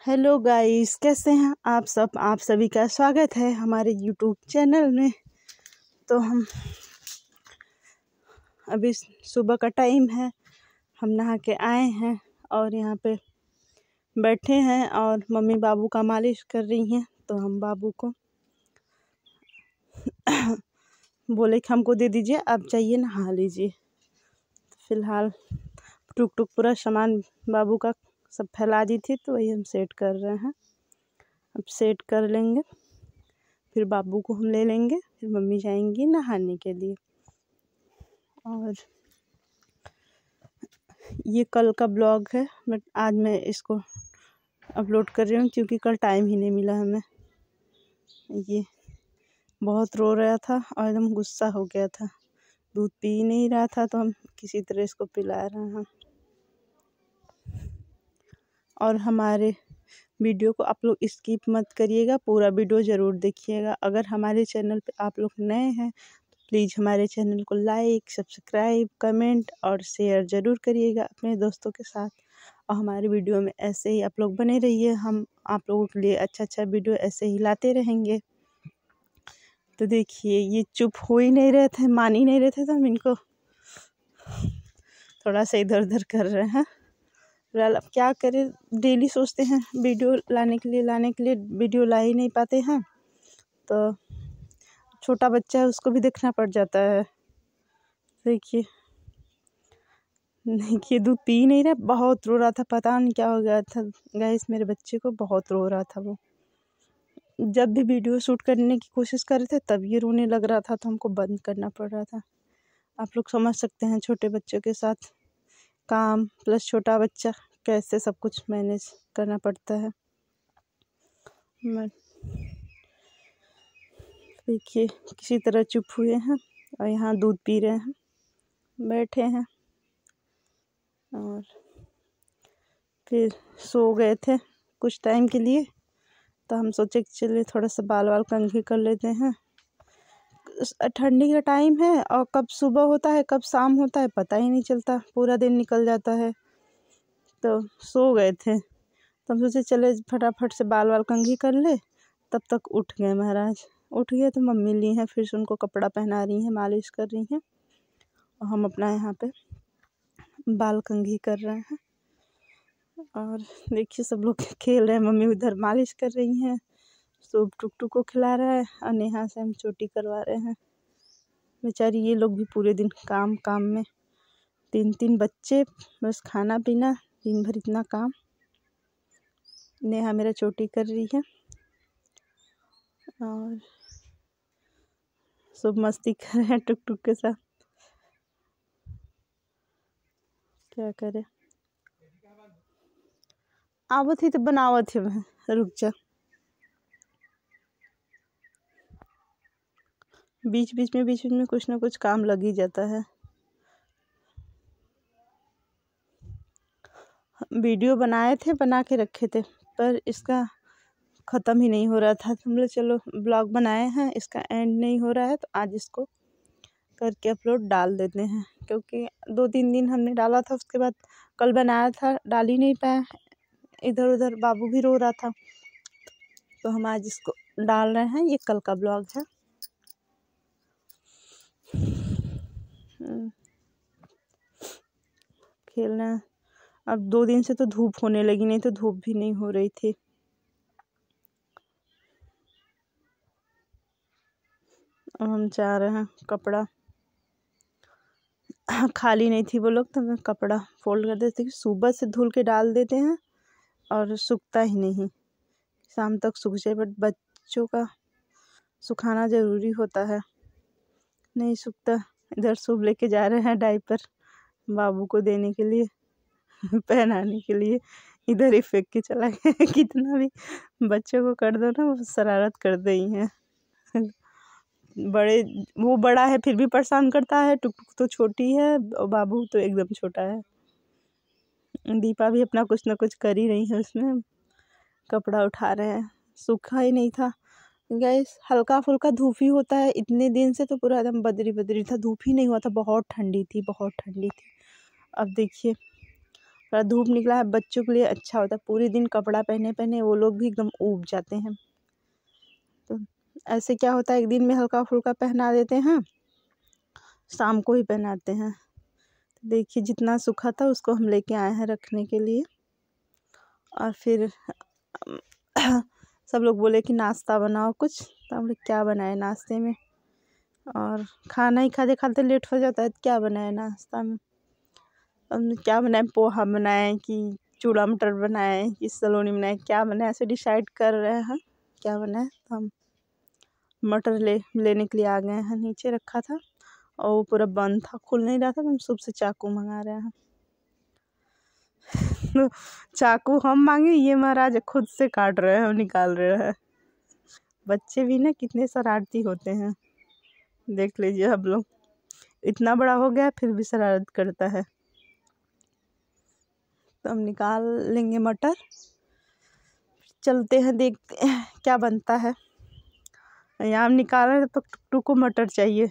Hello guys, कैसे हैं आप सब? आप सभी का स्वागत है हमारे यूट्यूब चैनल में। तो हम अभी सुबह का टाइम है, हम नहा के आए हैं और यहाँ पे बैठे हैं और मम्मी बाबू का मालिश कर रही हैं तो हम बाबू को बोले कि हमको दे दीजिए, आप जाइए नहा लीजिए। फ़िलहाल टुक टुक पूरा सामान बाबू का सब फैला दी थी तो वही हम सेट कर रहे हैं। अब सेट कर लेंगे, फिर बाबू को हम ले लेंगे, फिर मम्मी जाएँगी नहाने के लिए। और ये कल का ब्लॉग है, बट आज मैं इसको अपलोड कर रही हूँ क्योंकि कल टाइम ही नहीं मिला हमें। ये बहुत रो रहा था और एकदम गुस्सा हो गया था। दूध पी नहीं रहा था तो हम किसी तरह इसको पिला रहे हैं। और हमारे वीडियो को आप लोग स्किप मत करिएगा, पूरा वीडियो ज़रूर देखिएगा। अगर हमारे चैनल पे आप लोग नए हैं तो प्लीज़ हमारे चैनल को लाइक, सब्सक्राइब, कमेंट और शेयर ज़रूर करिएगा अपने दोस्तों के साथ। और हमारे वीडियो में ऐसे ही आप लोग बने रहिए, हम आप लोगों के लिए अच्छा अच्छा वीडियो ऐसे ही लाते रहेंगे। तो देखिए, ये चुप हो ही नहीं रहे थे, मान ही नहीं रहे थे तो हम इनको थोड़ा सा इधर उधर कर रहे हैं। अब क्या करें? डेली सोचते हैं, वीडियो लाने के लिए, लाने के लिए वीडियो ला ही नहीं पाते हैं। तो छोटा बच्चा है, उसको भी देखना पड़ जाता है। देखिए। देखिए, दूध पी नहीं रहा, बहुत रो रहा था, पता नहीं क्या हो गया था। गैस मेरे बच्चे को बहुत रो रहा था वो। जब भी वीडियो शूट करने की कोशिश कर रहे थे, तब ये रोने लग रहा था तो हमको बंद करना पड़ रहा था। आप लोग समझ सकते हैं, छोटे बच्चों के साथ। काम प्लस छोटा बच्चा, कैसे सब कुछ मैनेज करना पड़ता है? देखिए, किसी तरह चुप हुए हैं और यहाँ दूध पी रहे हैं, बैठे हैं और फिर सो गए थे कुछ टाइम के लिए। तो हम सोचे कि चलिए थोड़ा सा बाल वाल कंघी कर लेते हैं। ठंडी का टाइम है और कब सुबह होता है, कब शाम होता है, पता ही नहीं चलता। पूरा दिन निकल जाता है। तो सो गए थे। तो हम सोचे, चले, फटाफट से बाल वाल कंघी कर ले। तब तक उठ गए महाराज। उठ गए तो मम्मी ली हैं, फिर से उनको कपड़ा पहना रही हैं, मालिश कर रही हैं। और हम अपना यहाँ पे बाल कंघी कर रहे हैं। और देखिए, सब लोग खेल रहे हैं। मम्मी उधर मालिश कर रही हैं। सब टुकटुक को खिला रहा है और नेहा से हम चोटी करवा रहे हैं। बेचारी, ये लोग भी पूरे दिन काम काम में। तीन तीन बच्चे, बस खाना पीना दिन भर इतना काम। नेहा मेरा चोटी कर रही है। और सब मस्ती कर रहे हैं टुक टुक के साथ। क्या करे? आवत ही तो बनावत है रुक जा। बीच बीच में बीच बीच में कुछ ना कुछ काम लग ही जाता है। वीडियो बनाए थे, बना के रखे थे, पर इसका ख़त्म ही नहीं हो रहा था। तो हम चलो, ब्लॉग बनाए हैं, इसका एंड नहीं हो रहा है तो आज इसको करके अपलोड डाल देते हैं, क्योंकि दो तीन दिन हमने डाला था, उसके बाद कल बनाया था, डाल ही नहीं पाया। इधर उधर बाबू भी रो रहा था। तो हम आज इसको डाल रहे हैं, ये कल का ब्लॉग है। खेलना। अब दो दिन से तो धूप होने लगी, नहीं तो धूप भी नहीं हो रही थी। अब हम चाह रहे हैं कपड़ा। खाली नहीं थी वो लोग तो मैं कपड़ा फोल्ड कर देती सुबह से धुल के डाल देते हैं और सूखता ही नहीं। शाम तक सूख जाए, बट बच्चों का सुखाना ज़रूरी होता है। नहीं सूखता। इधर शुभ लेके जा रहे हैं डाइपर बाबू को देने के लिए, पहनाने के लिए। इधर ही फेंक के चला गया कितना भी बच्चों को कर दो ना, वो शरारत कर ही हैं। बड़े, वो बड़ा है फिर भी परेशान करता है। टुक टुक तो छोटी है और बाबू तो एकदम छोटा है। दीपा भी अपना कुछ ना कुछ कर ही रही है उसमें। कपड़ा उठा रहे हैं। सूखा ही नहीं था। गैस हल्का फुल्का धूप ही होता है। इतने दिन से तो पूरा एकदम बदरी बदरी था। धूप ही नहीं हुआ था। बहुत ठंडी थी, बहुत ठंडी थी। अब देखिए, थोड़ा धूप निकला है। बच्चों के लिए अच्छा होता है। पूरे दिन कपड़ा पहने पहने वो लोग भी एकदम ऊब जाते हैं। तो ऐसे क्या होता है? एक दिन में हल्का फुल्का पहना देते हैं। शाम को ही पहनाते हैं। तो देखिए, जितना सूखा था उसको हम लेके आए हैं रखने के लिए। और फिर सब लोग बोले कि नाश्ता बनाओ कुछ। तो हम लोग क्या बनाए नाश्ते में? और खाना ही खाते खाते लेट हो जाता है तो क्या बनाए नाश्ता में? हमने क्या बनाए? पोहा बनाए कि चूड़ा मटर बनाए कि सलोनी बनाए, क्या बनाए? ऐसे डिसाइड कर रहे हैं क्या बनाए। तो हम मटर ले, लेने के लिए आ गए हैं, नीचे रखा था और वो पूरा बंद था, खुल नहीं रहा था तो हम सुबह से चाकू मंगा रहे हैं। चाकू हम मांगे, ये महाराज खुद से काट रहे हैं निकाल रहे हैं। बच्चे भी ना कितने शरारती होते हैं। देख लीजिए हम लोग। इतना बड़ा हो गया, फिर भी शरारत करता है। तो हम निकाल लेंगे मटर। चलते हैं, देखते हैं क्या बनता है। यहाँ हम निकाल रहे हैं तो टुकटुक को मटर चाहिए।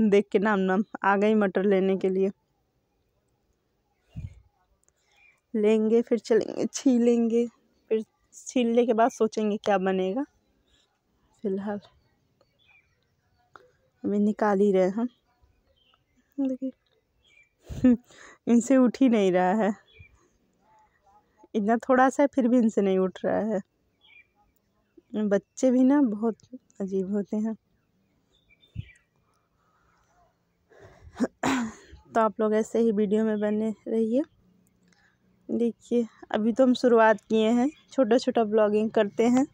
देख के नाम नाम आ गई मटर लेने के लिए। लेंगे, फिर चलेंगे छीलेंगे फिर छीलने के बाद सोचेंगे क्या बनेगा। फ़िलहाल अभी निकाल ही रहे हम। देखिए इनसे उठ ही नहीं रहा है। इतना थोड़ा सा है, फिर भी इनसे नहीं उठ रहा है। बच्चे भी ना बहुत अजीब होते हैं। तो आप लोग ऐसे ही वीडियो में बने रहिए। देखिए, अभी तो हम शुरुआत किए हैं छोटा छोटा ब्लॉगिंग करते हैं,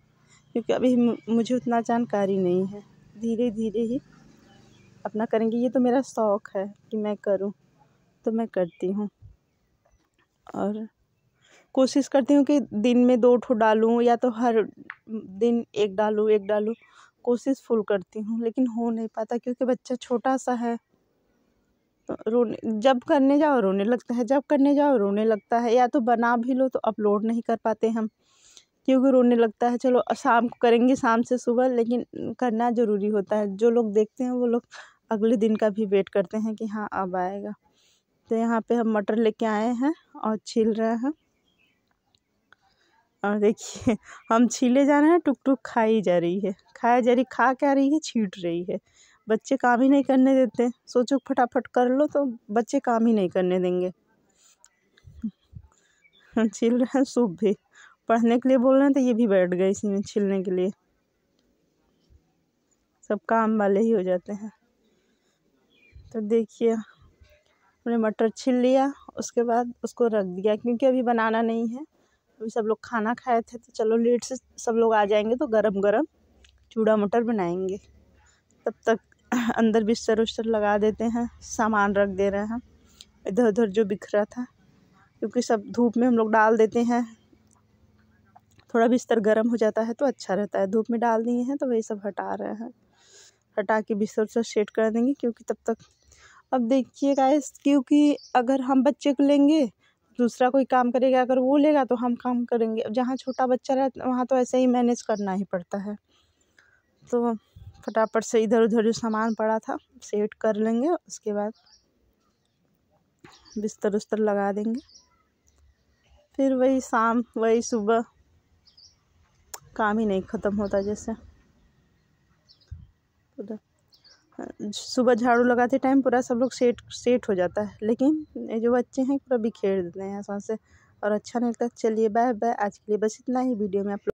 क्योंकि अभी मुझे उतना जानकारी नहीं है। धीरे धीरे ही अपना करेंगे। ये तो मेरा शौक़ है कि मैं करूँ तो मैं करती हूँ। और कोशिश करती हूँ कि दिन में दो ठो डालूँ, या तो हर दिन एक डालूँ एक डालूँ। कोशिश फुल करती हूँ, लेकिन हो नहीं पाता, क्योंकि बच्चा छोटा सा है। रोने, जब करने जाओ रोने लगता है, जब करने जाओ रोने लगता है, या तो बना भी लो तो अपलोड नहीं कर पाते हम, क्योंकि रोने लगता है, चलो शाम को करेंगे शाम से सुबह, लेकिन करना ज़रूरी होता है, जो लोग देखते हैं वो लोग अगले दिन का भी वेट करते हैं कि हाँ अब आएगा। तो यहाँ पे हम मटर लेके आए हैं और छील रहे हैं। और देखिए, हम छीले जा रहे हैं टुक टुक खाई जा रही है, खाया जा रही, खा क्या रही है, छीट रही है। बच्चे काम ही नहीं करने देते। सोचो फटाफट कर लो तो बच्चे काम ही नहीं करने देंगे। छिल रहे हैं सूप भी। पढ़ने के लिए बोल रहे हैं तो ये भी बैठ गए इसी में छिलने के लिए। सब काम वाले ही हो जाते हैं। तो देखिए, हमने मटर छिल लिया, उसके बाद उसको रख दिया, क्योंकि अभी बनाना नहीं है। अभी सब लोग खाना खाए थे तो चलो लेट से सब लोग आ जाएँगे तो गरम गरम चूड़ा मटर बनाएँगे। तब तक अंदर बिस्तर उस्तर लगा देते हैं, सामान रख दे रहे हैं। इधर उधर जो बिखरा था, क्योंकि सब धूप में हम लोग डाल देते हैं। थोड़ा बिस्तर गर्म हो जाता है तो अच्छा रहता है। धूप में डाल दिए हैं तो वही सब हटा रहे हैं। हटा के बिस्तर उस्तर सेट कर देंगे, क्योंकि तब तक। अब देखिए गाइस क्योंकि अगर हम बच्चे को लेंगे, दूसरा कोई काम करेगा, अगर वो लेगा तो हम काम करेंगे। अब जहाँ छोटा बच्चा रहता वहाँ तो ऐसे ही मैनेज करना ही पड़ता है। तो फटाफट से इधर उधर जो सामान पड़ा था, सेट कर लेंगे, उसके बाद बिस्तर उस्तर लगा देंगे। फिर वही शाम, वही सुबह काम ही नहीं ख़त्म होता जैसे। सुबह झाड़ू लगाते टाइम पूरा सब लोग सेट सेट हो जाता है, लेकिन ये जो बच्चे हैं पूरा बिखेर देते हैं ऐसा से। और अच्छा नहीं लगता, चलिए बाय बाय आज के लिए बस इतना ही, वीडियो में आप